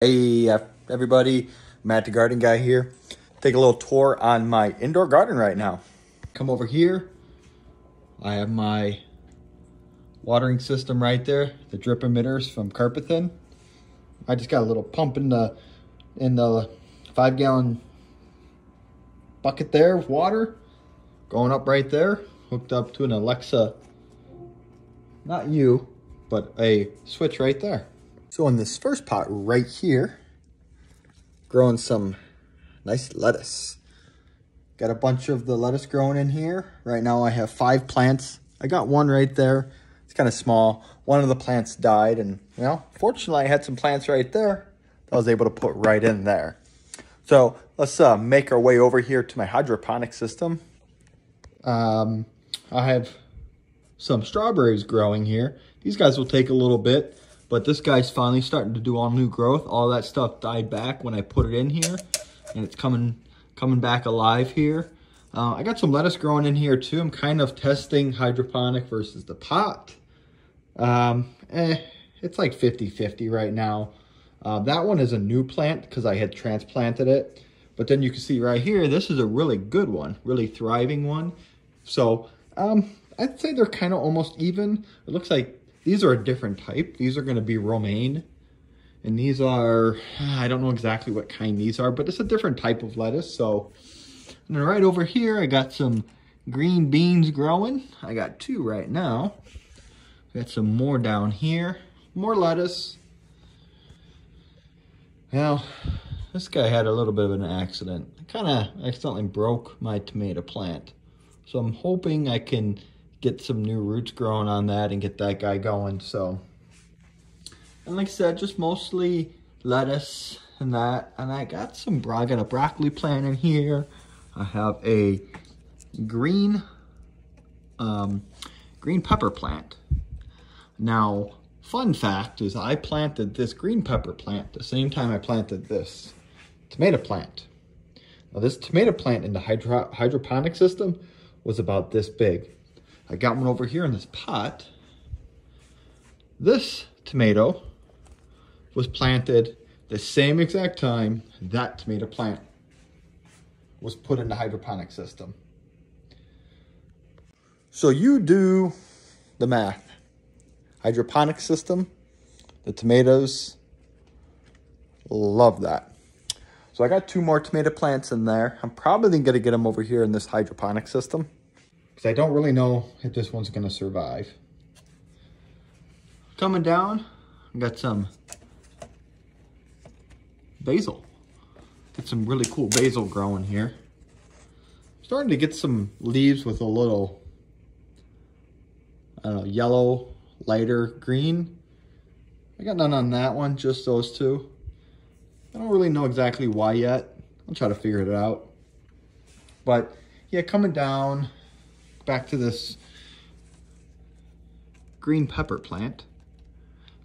Hey uh, everybody, Matt the Garden Guy here. Take a little tour on my indoor garden right now. Come over here. I have my watering system right there, the drip emitters from Carpathen. I just got a little pump in the in the five gallon bucket there of water going up right there, hooked up to an Alexa, not you, but a switch right there. So in this first pot right here, growing some nice lettuce. Got a bunch of the lettuce growing in here. Right now I have five plants. I got one right there. It's kind of small. One of the plants died and, you know, fortunately I had some plants right there that I was able to put right in there. So let's uh, make our way over here to my hydroponic system. Um, I have some strawberries growing here. These guys will take a little bit. But this guy's finally starting to do all new growth. All that stuff died back when I put it in here. And it's coming coming back alive here. Uh, I got some lettuce growing in here too. I'm kind of testing hydroponic versus the pot. Um, eh, it's like 50-50 right now. Uh, that one is a new plant because I had transplanted it. But then you can see right here, this is a really good one, really thriving one. So um, I'd say they're kind of almost even. It looks like these are a different type. These are going to be romaine. And these are, I don't know exactly what kind these are, but it's a different type of lettuce. So, and then right over here, I got some green beans growing. I got two right now. Got some more down here. More lettuce. Now, this guy had a little bit of an accident. I kind of accidentally broke my tomato plant. So I'm hoping I can get some new roots growing on that and get that guy going. So, and like I said, just mostly lettuce and that. And I got some, I got a broccoli plant in here. I have a green, um, green pepper plant. Now, fun fact is I planted this green pepper plant the same time I planted this tomato plant. Now this tomato plant in the hydro hydroponic system was about this big. I got one over here in this pot. This tomato was planted the same exact time that tomato plant was put in the hydroponic system. So you do the math. Hydroponic system, the tomatoes, love that. So I got two more tomato plants in there. I'm probably gonna get them over here in this hydroponic system because I don't really know if this one's gonna survive. Coming down, I got some basil. Got some really cool basil growing here. Starting to get some leaves with a little I don't know, yellow, lighter green. I got none on that one, just those two. I don't really know exactly why yet. I'll try to figure it out. But yeah, coming down, back to this green pepper plant.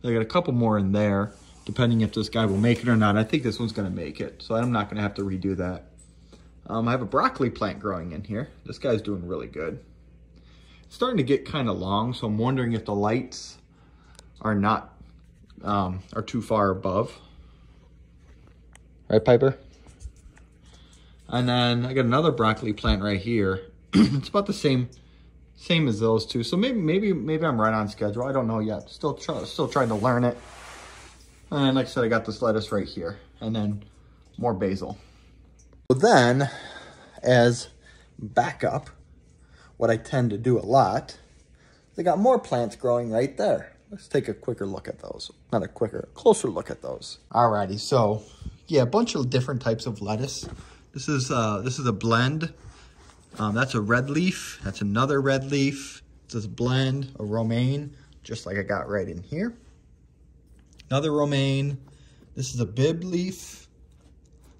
I got a couple more in there, depending if this guy will make it or not. I think this one's gonna make it, so I'm not gonna have to redo that. Um, I have a broccoli plant growing in here. This guy's doing really good. It's starting to get kind of long, so I'm wondering if the lights are not, um, are too far above. Right, Piper? And then I got another broccoli plant right here. it's about the same same as those two. So maybe maybe maybe I'm right on schedule. I don't know yet. Still try, still trying to learn it. And like I said, I got this lettuce right here, and then more basil. So then, as backup, what I tend to do a lot, they got more plants growing right there. Let's take a quicker look at those. Not a quicker, closer look at those. Alrighty, so yeah, a bunch of different types of lettuce. This is uh, this is a blend um, that's a red leaf. That's another red leaf. It's a blend, a romaine, just like I got right in here. Another romaine. This is a bib leaf.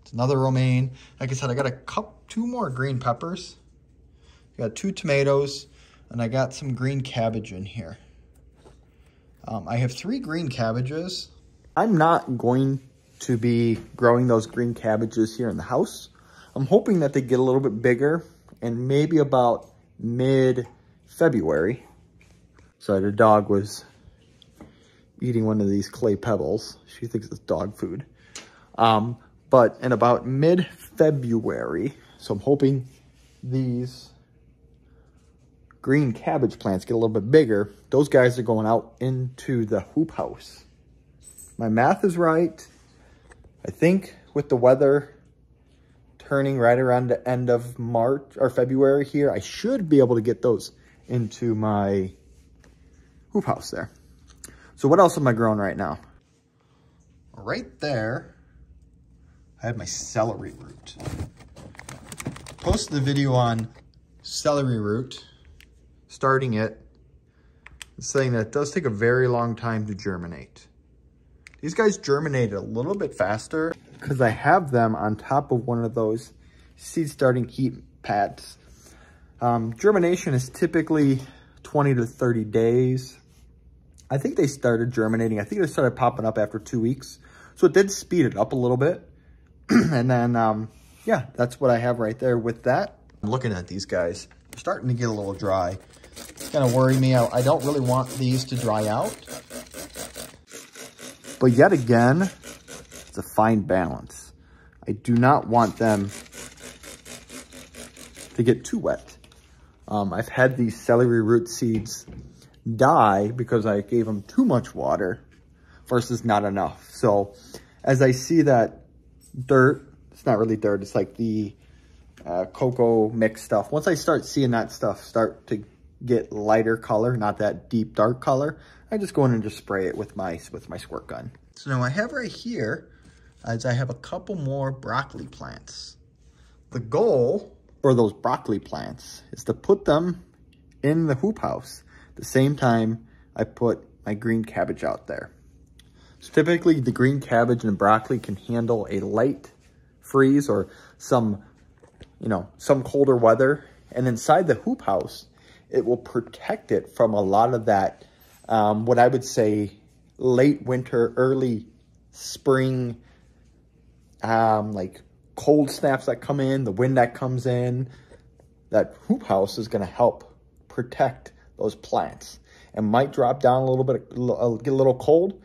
It's another romaine. Like I said, I got a cup, two more green peppers. I got two tomatoes, and I got some green cabbage in here. Um, I have three green cabbages. I'm not going to be growing those green cabbages here in the house. I'm hoping that they get a little bit bigger and maybe about mid-February. So the dog was eating one of these clay pebbles. She thinks it's dog food. Um, but in about mid-February, so I'm hoping these green cabbage plants get a little bit bigger. Those guys are going out into the hoop house. My math is right. I think with the weather turning right around the end of March or February here, I should be able to get those into my hoop house there. So what else am I growing right now? Right there, I have my celery root. Posted the video on celery root, starting it, saying that it does take a very long time to germinate. These guys germinated a little bit faster because I have them on top of one of those seed starting heat pads. Um, germination is typically 20 to 30 days. I think they started germinating. I think they started popping up after two weeks. So it did speed it up a little bit. and then, um, yeah, that's what I have right there with that. I'm looking at these guys. They're starting to get a little dry. It's kind of worrying me out. I don't really want these to dry out. But yet again, it's a fine balance. I do not want them to get too wet. Um, I've had these celery root seeds die because I gave them too much water versus not enough. So as I see that dirt, it's not really dirt, it's like the uh, cocoa mix stuff. Once I start seeing that stuff start to get lighter color, not that deep dark color, I just go in and just spray it with my, with my squirt gun. So now I have right here, as I have a couple more broccoli plants. The goal for those broccoli plants is to put them in the hoop house the same time I put my green cabbage out there. So typically the green cabbage and broccoli can handle a light freeze or some, you know, some colder weather. And inside the hoop house, it will protect it from a lot of that, um, what I would say, late winter, early spring, um, like cold snaps that come in, the wind that comes in. That hoop house is going to help protect those plants. It might drop down a little bit, get a little cold,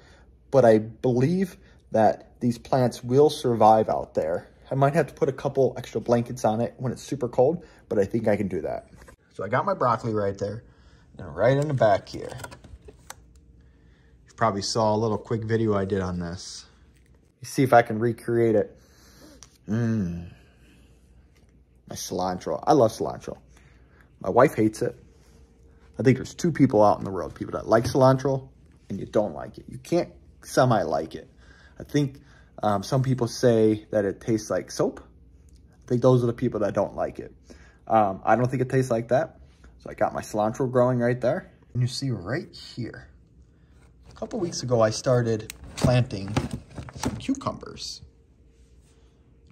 but I believe that these plants will survive out there. I might have to put a couple extra blankets on it when it's super cold, but I think I can do that. So I got my broccoli right there, and right in the back here. You probably saw a little quick video I did on this. See if I can recreate it. Mmm. My cilantro. I love cilantro. My wife hates it. I think there's two people out in the world, people that like cilantro and you don't like it. You can't semi-like it. I think um, some people say that it tastes like soap. I think those are the people that don't like it. Um, I don't think it tastes like that. So I got my cilantro growing right there. And you see right here, a couple weeks ago, I started planting cucumbers.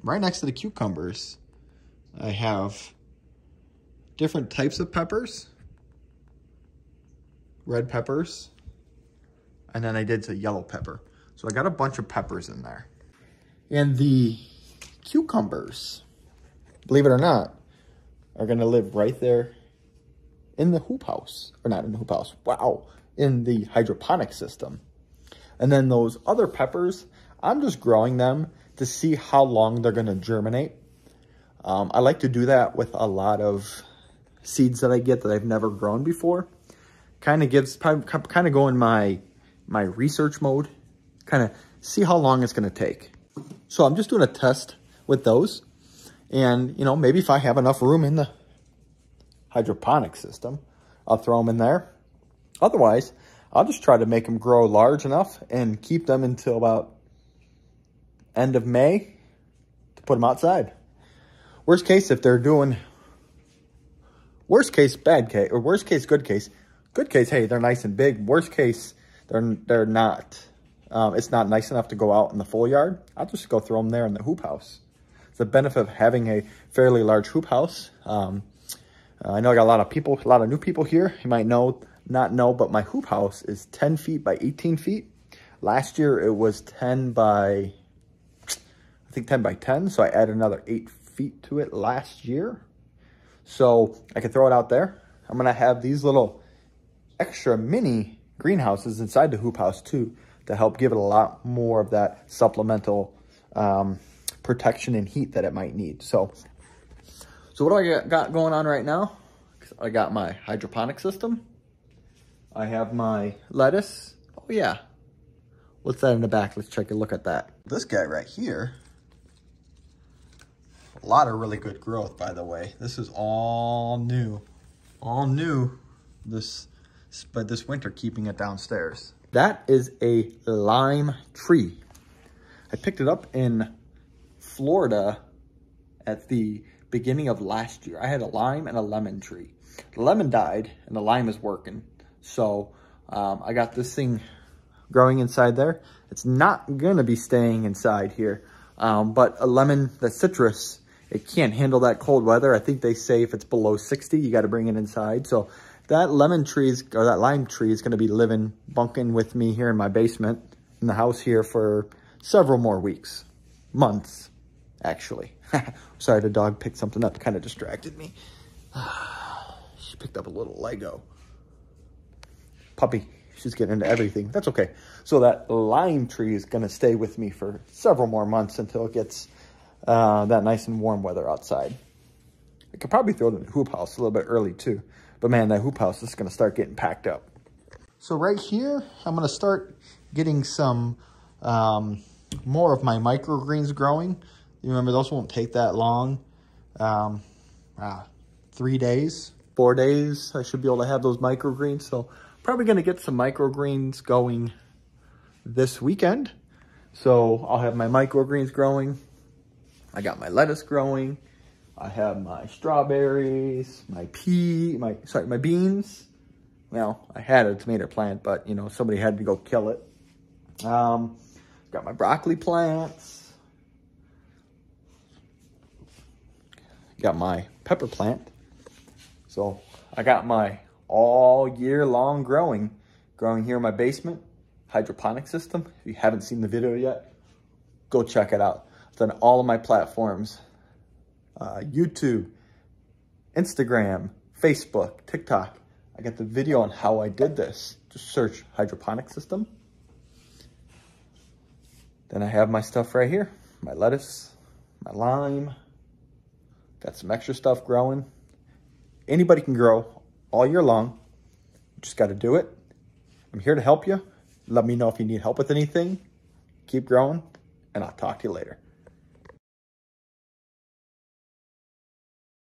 Right next to the cucumbers, I have different types of peppers red peppers, and then I did a yellow pepper. So I got a bunch of peppers in there. And the cucumbers, believe it or not, are going to live right there in the hoop house. Or not in the hoop house. Wow. In the hydroponic system. And then those other peppers, I'm just growing them to see how long they're going to germinate. Um, I like to do that with a lot of seeds that I get that I've never grown before kind of gives, kind of go in my, my research mode, kind of see how long it's going to take. So I'm just doing a test with those. And, you know, maybe if I have enough room in the hydroponic system, I'll throw them in there. Otherwise, I'll just try to make them grow large enough and keep them until about end of May to put them outside. Worst case, if they're doing, worst case, bad case, or worst case, good case, Good case, hey, they're nice and big. Worst case, they're they're not. Um, it's not nice enough to go out in the full yard. I'll just go throw them there in the hoop house. It's the benefit of having a fairly large hoop house. Um, I know I got a lot of people, a lot of new people here. You might know, not know, but my hoop house is 10 feet by 18 feet. Last year it was 10 by, think 10 by 10. So I added another eight feet to it last year. So I can throw it out there. I'm going to have these little extra mini greenhouses inside the hoop house too to help give it a lot more of that supplemental um, protection and heat that it might need. So, so what do I got going on right now? I got my hydroponic system. I have my lettuce. Oh yeah. What's that in the back? Let's take a look at that. This guy right here. A lot of really good growth, by the way. This is all new. All new this, but this winter, keeping it downstairs. That is a lime tree. I picked it up in Florida at the beginning of last year. I had a lime and a lemon tree. The lemon died and the lime is working. So um, I got this thing growing inside there. It's not gonna be staying inside here, um, but a lemon, the citrus, it can't handle that cold weather. I think they say if it's below 60, you gotta bring it inside. So that lemon tree is, or that lime tree is gonna be living, bunking with me here in my basement in the house here for several more weeks, months, actually. Sorry, the dog picked something up, kind of distracted me. she picked up a little Lego. Puppy, she's getting into everything. That's okay. So that lime tree is going to stay with me for several more months until it gets uh, that nice and warm weather outside. I could probably throw it in the hoop house a little bit early too. But man, that hoop house is going to start getting packed up. So right here, I'm going to start getting some um, more of my microgreens growing. You remember, those won't take that long. Um, ah, three days, four days, I should be able to have those microgreens. So probably going to get some microgreens going this weekend. So I'll have my microgreens growing. I got my lettuce growing. I have my strawberries, my pea, my, sorry, my beans. Well, I had a tomato plant, but, you know, somebody had to go kill it. Um, got my broccoli plants. Got my pepper plant. So I got my all year long growing, growing here in my basement, hydroponic system. If you haven't seen the video yet, go check it out. It's on all of my platforms, uh, YouTube, Instagram, Facebook, TikTok. I got the video on how I did this. Just search hydroponic system. Then I have my stuff right here, my lettuce, my lime, got some extra stuff growing. Anybody can grow all year long. You just got to do it. I'm here to help you. Let me know if you need help with anything. Keep growing, and I'll talk to you later.